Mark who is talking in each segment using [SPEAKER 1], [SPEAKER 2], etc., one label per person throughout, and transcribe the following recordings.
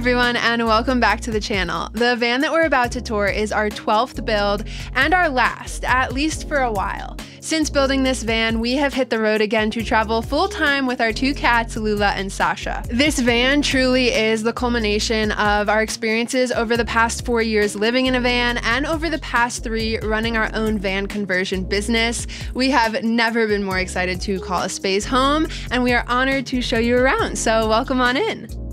[SPEAKER 1] everyone, and welcome back to the channel. The van that we're about to tour is our 12th build and our last, at least for a while. Since building this van, we have hit the road again to travel full time with our two cats, Lula and Sasha. This van truly is the culmination of our experiences over the past four years living in a van and over the past three running our own van conversion business. We have never been more excited to call a space home, and we are honored to show you around. So, welcome on in.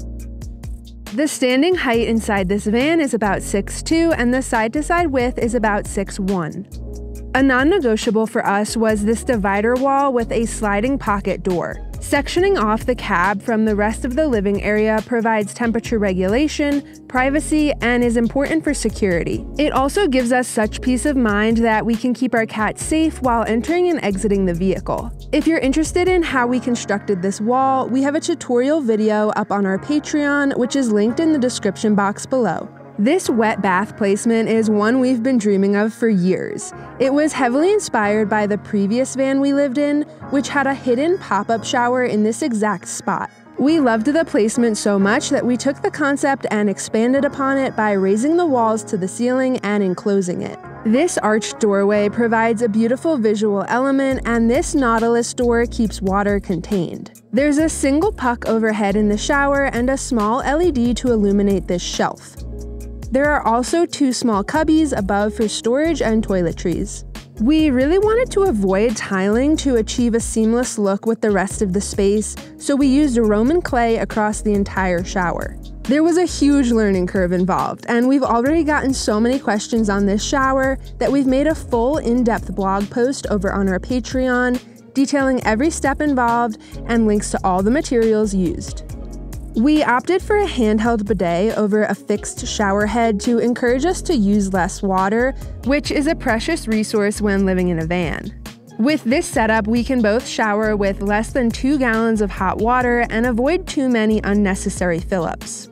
[SPEAKER 1] The standing height inside this van is about 6'2 and the side to side width is about 6'1. A non negotiable for us was this divider wall with a sliding pocket door. Sectioning off the cab from the rest of the living area provides temperature regulation, privacy, and is important for security. It also gives us such peace of mind that we can keep our cat safe while entering and exiting the vehicle. If you're interested in how we constructed this wall, we have a tutorial video up on our Patreon, which is linked in the description box below. This wet bath placement is one we've been dreaming of for years. It was heavily inspired by the previous van we lived in, which had a hidden pop up shower in this exact spot. We loved the placement so much that we took the concept and expanded upon it by raising the walls to the ceiling and enclosing it. This arched doorway provides a beautiful visual element, and this Nautilus door keeps water contained. There's a single puck overhead in the shower and a small LED to illuminate this shelf. There are also two small cubbies above for storage and toiletries. We really wanted to avoid tiling to achieve a seamless look with the rest of the space, so we used a Roman clay across the entire shower. There was a huge learning curve involved, and we've already gotten so many questions on this shower that we've made a full in depth blog post over on our Patreon detailing every step involved and links to all the materials used. We opted for a handheld bidet over a fixed shower head to encourage us to use less water, which is a precious resource when living in a van. With this setup, we can both shower with less than two gallons of hot water and avoid too many unnecessary fill-ups.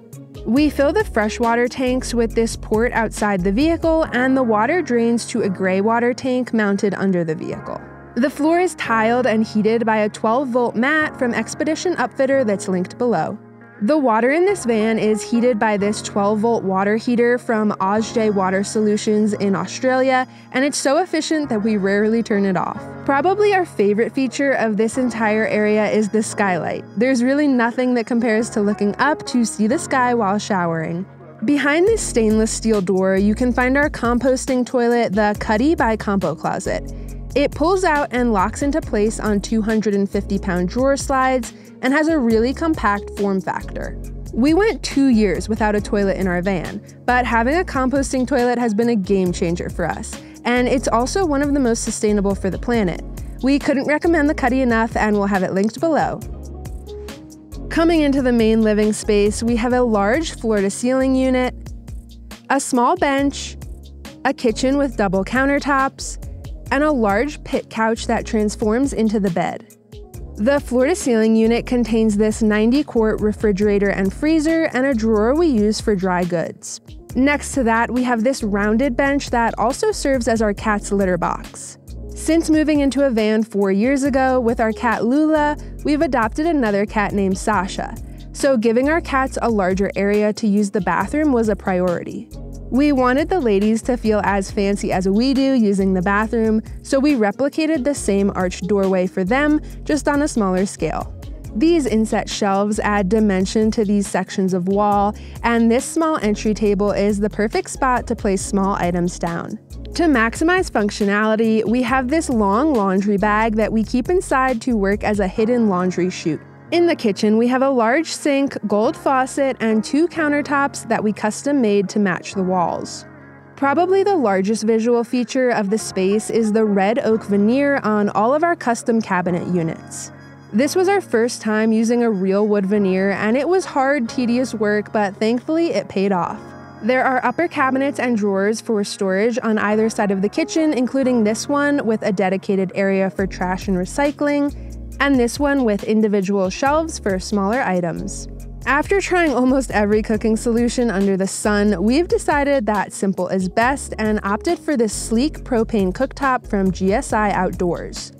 [SPEAKER 1] We fill the freshwater tanks with this port outside the vehicle, and the water drains to a gray water tank mounted under the vehicle. The floor is tiled and heated by a 12 volt mat from Expedition Upfitter that's linked below. The water in this van is heated by this 12 volt water heater from AUSJ Water Solutions in Australia, and it's so efficient that we rarely turn it off. Probably our favorite feature of this entire area is the skylight. There's really nothing that compares to looking up to see the sky while showering. Behind this stainless steel door, you can find our composting toilet, the Cuddy by CompoCloset. It pulls out and locks into place on 250 pound drawer slides and has a really compact form factor. We went two years without a toilet in our van, but having a composting toilet has been a game changer for us, and it's also one of the most sustainable for the planet. We couldn't recommend the Cuddy enough, and we'll have it linked below. Coming into the main living space, we have a large floor to ceiling unit, a small bench, a kitchen with double countertops, and a large pit couch that transforms into the bed. The floor to ceiling unit contains this 90 quart refrigerator and freezer and a drawer we use for dry goods. Next to that, we have this rounded bench that also serves as our cat's litter box. Since moving into a van four years ago with our cat Lula, we've adopted another cat named Sasha, so giving our cats a larger area to use the bathroom was a priority. We wanted the ladies to feel as fancy as we do using the bathroom, so we replicated the same arched doorway for them, just on a smaller scale. These inset shelves add dimension to these sections of wall, and this small entry table is the perfect spot to place small items down. To maximize functionality, we have this long laundry bag that we keep inside to work as a hidden laundry chute. In the kitchen, we have a large sink, gold faucet, and two countertops that we custom made to match the walls. Probably the largest visual feature of the space is the red oak veneer on all of our custom cabinet units. This was our first time using a real wood veneer, and it was hard, tedious work, but thankfully it paid off. There are upper cabinets and drawers for storage on either side of the kitchen, including this one with a dedicated area for trash and recycling, and this one with individual shelves for smaller items. After trying almost every cooking solution under the sun, we've decided that simple is best and opted for this sleek propane cooktop from GSI Outdoors.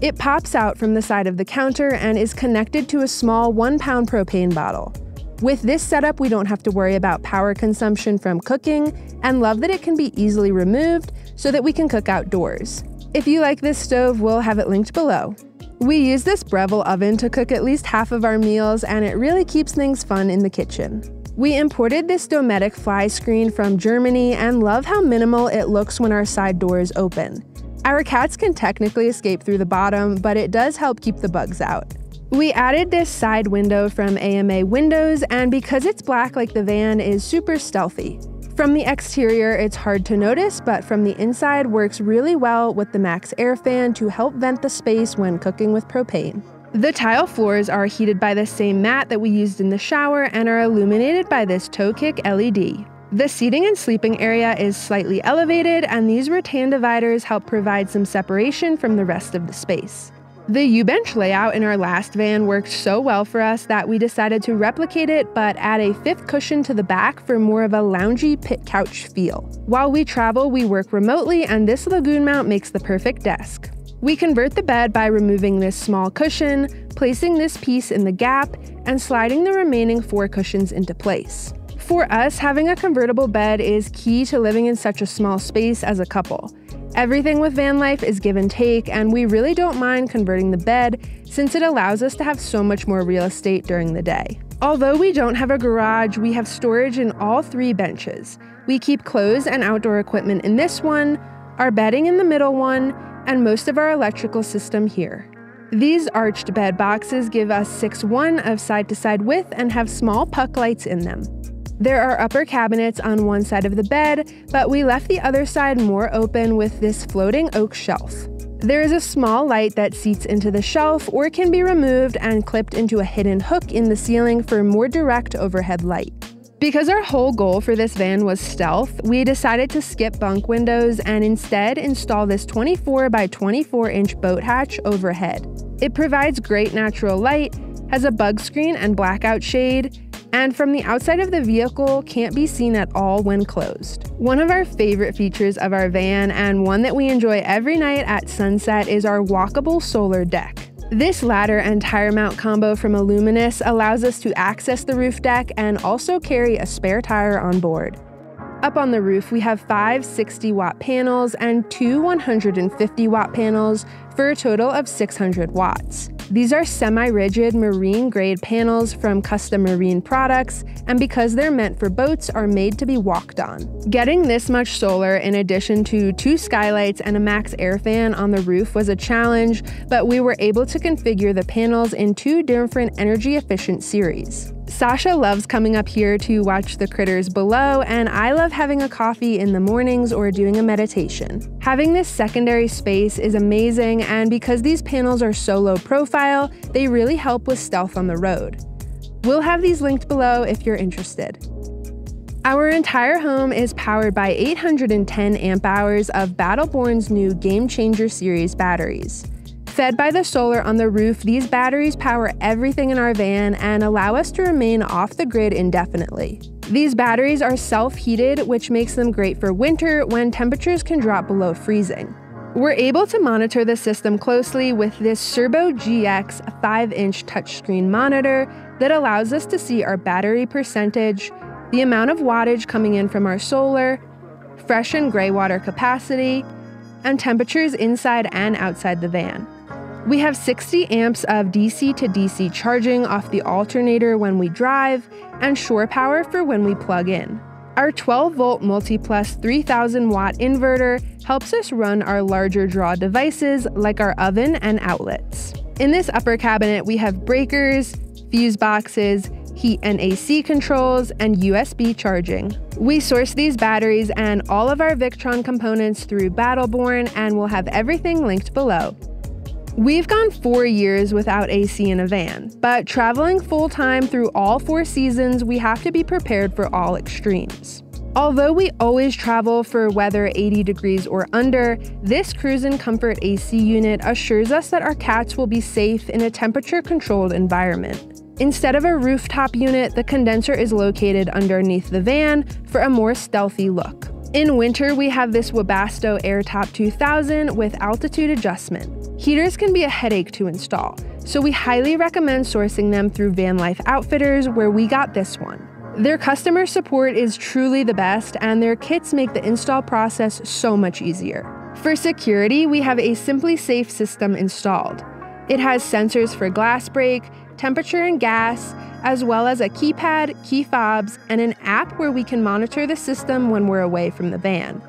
[SPEAKER 1] It pops out from the side of the counter and is connected to a small one pound propane bottle. With this setup, we don't have to worry about power consumption from cooking and love that it can be easily removed so that we can cook outdoors. If you like this stove, we'll have it linked below. We use this Breville oven to cook at least half of our meals and it really keeps things fun in the kitchen. We imported this Dometic fly screen from Germany and love how minimal it looks when our side door is open. Our cats can technically escape through the bottom, but it does help keep the bugs out. We added this side window from AMA Windows, and because it's black like the van, is super stealthy. From the exterior, it's hard to notice, but from the inside works really well with the MaxxAir Fan to help vent the space when cooking with propane. The tile floors are heated by the same mat that we used in the shower and are illuminated by this toe kick LED. The seating and sleeping area is slightly elevated, and these rattan dividers help provide some separation from the rest of the space. The U-bench layout in our last van worked so well for us that we decided to replicate it but add a fifth cushion to the back for more of a loungy pit couch feel. While we travel, we work remotely and this Lagun mount makes the perfect desk. We convert the bed by removing this small cushion, placing this piece in the gap, and sliding the remaining four cushions into place. For us, having a convertible bed is key to living in such a small space as a couple. Everything with van life is give and take, and we really don't mind converting the bed since it allows us to have so much more real estate during the day. Although we don't have a garage, we have storage in all three benches. We keep clothes and outdoor equipment in this one, our bedding in the middle one, and most of our electrical system here. These arched bed boxes give us 6'1 of side to side width and have small puck lights in them. There are upper cabinets on one side of the bed, but we left the other side more open with this floating oak shelf. There is a small light that seats into the shelf or can be removed and clipped into a hidden hook in the ceiling for more direct overhead light. Because our whole goal for this van was stealth, we decided to skip bunk windows and instead install this 24 by 24 inch boat hatch overhead. It provides great natural light, has a bug screen and blackout shade, and from the outside of the vehicle can't be seen at all when closed. One of our favorite features of our van and one that we enjoy every night at sunset is our walkable solar deck. This ladder and tire mount combo from Aluminess allows us to access the roof deck and also carry a spare tire on board. Up on the roof, we have five 60 watt panels and two 150 watt panels for a total of 600 watts. These are semi-rigid marine grade panels from Custom Marine Products, and because they're meant for boats, are made to be walked on. Getting this much solar in addition to two skylights and a MaxxAir fan on the roof was a challenge, but we were able to configure the panels in two different energy efficient series. Sasha loves coming up here to watch the critters below, and I love having a coffee in the mornings or doing a meditation. Having this secondary space is amazing, and because these panels are so low profile, they really help with stealth on the road. We'll have these linked below if you're interested. Our entire home is powered by 810 amp hours of Battle Born's new Game Changer series batteries. Fed by the solar on the roof, these batteries power everything in our van and allow us to remain off the grid indefinitely. These batteries are self-heated, which makes them great for winter when temperatures can drop below freezing. We're able to monitor the system closely with this Cerbo GX 5-inch touchscreen monitor that allows us to see our battery percentage, the amount of wattage coming in from our solar, fresh and gray water capacity, and temperatures inside and outside the van. We have 60 amps of DC to DC charging off the alternator when we drive, and shore power for when we plug in. Our 12 volt MultiPlus 3000 watt inverter helps us run our larger draw devices like our oven and outlets. In this upper cabinet, we have breakers, fuse boxes, heat and AC controls, and USB charging. We source these batteries and all of our Victron components through Battleborn and we'll have everything linked below. We've gone four years without AC in a van, but traveling full time through all four seasons, we have to be prepared for all extremes. Although we always travel for weather 80 degrees or under, this Cruise N Comfort AC unit assures us that our cats will be safe in a temperature controlled environment. Instead of a rooftop unit, the condenser is located underneath the van for a more stealthy look. In winter, we have this Webasto AirTop 2000 with altitude adjustment. Heaters can be a headache to install, so we highly recommend sourcing them through Van Life Outfitters, where we got this one. Their customer support is truly the best, and their kits make the install process so much easier. For security, we have a SimpliSafe system installed. It has sensors for glass break, temperature and gas, as well as a keypad, key fobs, and an app where we can monitor the system when we're away from the van.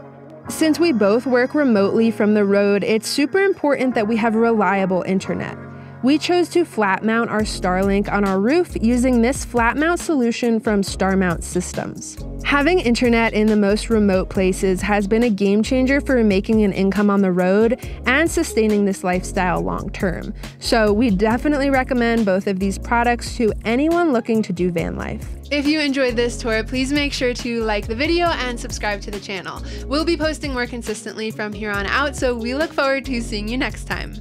[SPEAKER 1] Since we both work remotely from the road, it's super important that we have reliable internet. We chose to flat mount our Starlink on our roof using this flat mount solution from StarMount Systems. Having internet in the most remote places has been a game changer for making an income on the road and sustaining this lifestyle long term. So, we definitely recommend both of these products to anyone looking to do van life. If you enjoyed this tour, please make sure to like the video and subscribe to the channel. We'll be posting more consistently from here on out, so we look forward to seeing you next time.